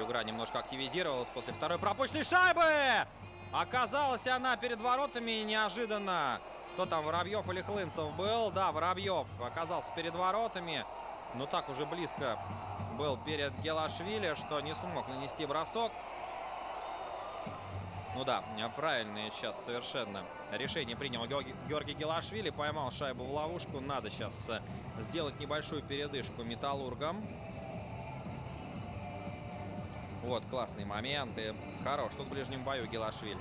Югра немножко активизировалась после второй пропущенной шайбы. Оказалась она перед воротами неожиданно. Кто там, Воробьев или Хлынцев был? Да, Воробьев оказался перед воротами. Но так уже близко был перед Гелашвили, что не смог нанести бросок. Ну да, правильное сейчас совершенно решение принял Георгий Гелашвили. Поймал шайбу в ловушку. Надо сейчас э, сделать небольшую передышку металлургам. Вот, классные моменты. Хорош тут в ближнем бою Гелашвили.